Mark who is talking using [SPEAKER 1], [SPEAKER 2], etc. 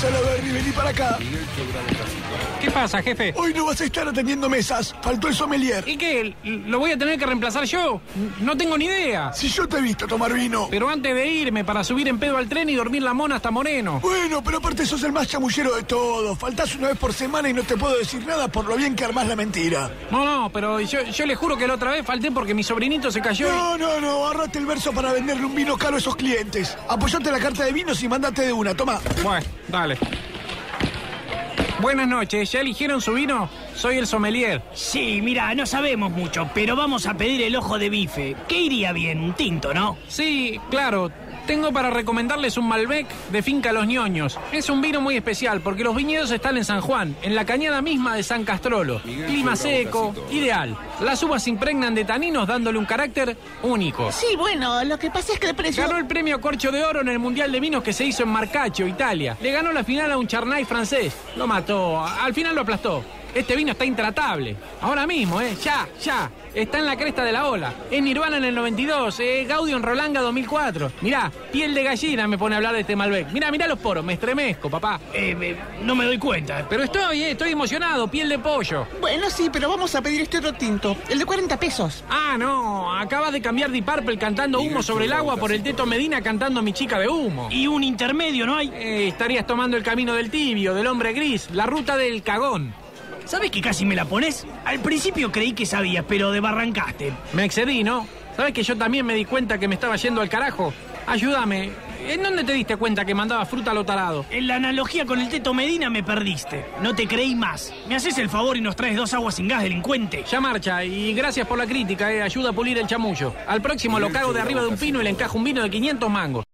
[SPEAKER 1] Salaberry, vení para acá.
[SPEAKER 2] ¿Qué pasa, jefe?
[SPEAKER 1] Hoy no vas a estar atendiendo mesas. Faltó el sommelier.
[SPEAKER 2] ¿Y qué? ¿Lo voy a tener que reemplazar yo? No tengo ni idea.
[SPEAKER 1] Si yo te he visto tomar vino.
[SPEAKER 2] Pero antes de irme, para subir en pedo al tren y dormir la mona hasta Moreno.
[SPEAKER 1] Bueno, pero aparte sos el más chamullero de todos. Faltás una vez por semana y no te puedo decir nada por lo bien que armás la mentira.
[SPEAKER 2] No, no, pero yo, yo le juro que la otra vez falté porque mi sobrinito se cayó. y-
[SPEAKER 1] No, no, no. Agarrate el verso para venderle un vino caro a esos clientes. Apoyate la carta de vinos y mandate de una. Toma.
[SPEAKER 2] Bueno, dale. Buenas noches, ¿ya eligieron su vino? Soy el sommelier.
[SPEAKER 3] Sí, mira, no sabemos mucho, pero vamos a pedir el ojo de bife. ¿Qué iría bien? Un tinto, ¿no?
[SPEAKER 2] Sí, claro. Tengo para recomendarles un Malbec de Finca Los Ñoños. Es un vino muy especial porque los viñedos están en San Juan, en la cañada misma de San Castrolo. Clima seco, ideal. Las uvas se impregnan de taninos dándole un carácter único.
[SPEAKER 4] Sí, bueno, lo que pasa es que el precio...
[SPEAKER 2] Ganó el premio Corcho de Oro en el Mundial de Vinos que se hizo en Marcaccio, Italia. Le ganó la final a un Charnay francés. Lo mató. Al final lo aplastó. Este vino está intratable. Ahora mismo, ¿eh? Ya, ya. Está en la cresta de la ola. Es Nirvana en el 92. Eh, Gaudio en Rolanga 2004. Mirá, piel de gallina me pone a hablar de este Malbec. Mirá, mirá los poros. Me estremezco, papá.
[SPEAKER 3] Eh, eh, no me doy cuenta.
[SPEAKER 2] Pero estoy, eh, estoy emocionado. Piel de pollo.
[SPEAKER 4] Bueno, sí, pero vamos a pedir este otro tinto, el de 40 pesos.
[SPEAKER 2] Ah, no. Acabas de cambiar de Purple cantando humo sobre el agua por el Teto Medina cantando mi chica de humo.
[SPEAKER 3] Y un intermedio, ¿no hay?
[SPEAKER 2] Eh, estarías tomando el camino del tibio, del hombre gris, la ruta del cagón.
[SPEAKER 3] ¿Sabes que casi me la pones? Al principio creí que sabías, pero debarrancaste.
[SPEAKER 2] Me excedí, ¿no? ¿Sabes que yo también me di cuenta que me estaba yendo al carajo? Ayúdame. ¿En dónde te diste cuenta que mandaba fruta a lo tarado?
[SPEAKER 3] En la analogía con el Teto Medina me perdiste. No te creí más. ¿Me haces el favor y nos traes dos aguas sin gas, delincuente?
[SPEAKER 2] Ya marcha y gracias por la crítica, eh. ayuda a pulir el chamullo. Al próximo lo cago de arriba de un pino y le encajo un vino de 500 mangos.